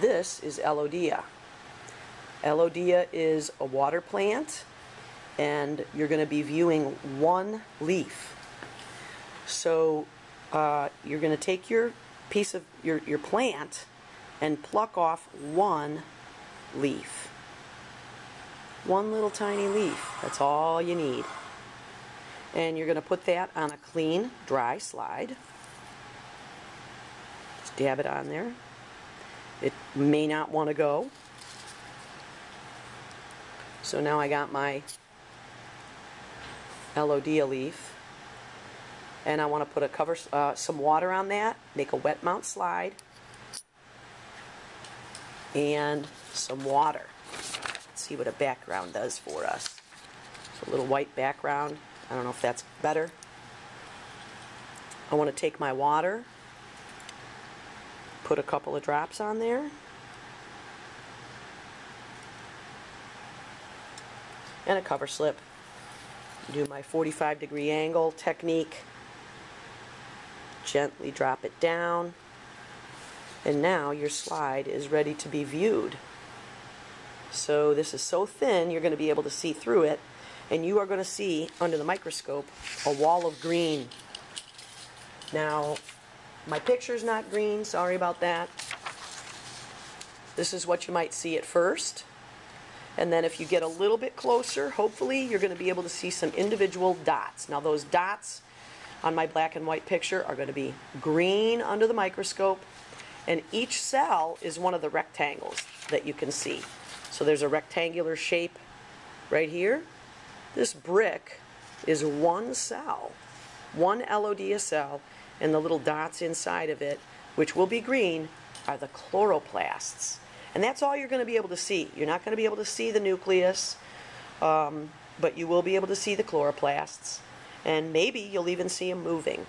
This is Elodea. Elodea is a water plant and you're going to be viewing one leaf. So uh, you're going to take your piece of your, your plant and pluck off one leaf. One little tiny leaf. That's all you need. And you're going to put that on a clean, dry slide. Just dab it on there. It may not want to go. So now I got my Elodea leaf. And I want to put a cover, uh, some water on that, make a wet mount slide, and some water. Let's see what a background does for us. A little white background. I don't know if that's better. I want to take my water, put a couple of drops on there. And a cover slip. Do my 45 degree angle technique. Gently drop it down. And now your slide is ready to be viewed. So this is so thin you're going to be able to see through it and you are going to see under the microscope a wall of green. Now my picture's not green, sorry about that. This is what you might see at first. And then if you get a little bit closer, hopefully you're going to be able to see some individual dots. Now those dots on my black and white picture are going to be green under the microscope and each cell is one of the rectangles that you can see. So there's a rectangular shape right here. This brick is one cell, one cell, and the little dots inside of it, which will be green, are the chloroplasts. And that's all you're going to be able to see. You're not going to be able to see the nucleus, um, but you will be able to see the chloroplasts. And maybe you'll even see them moving.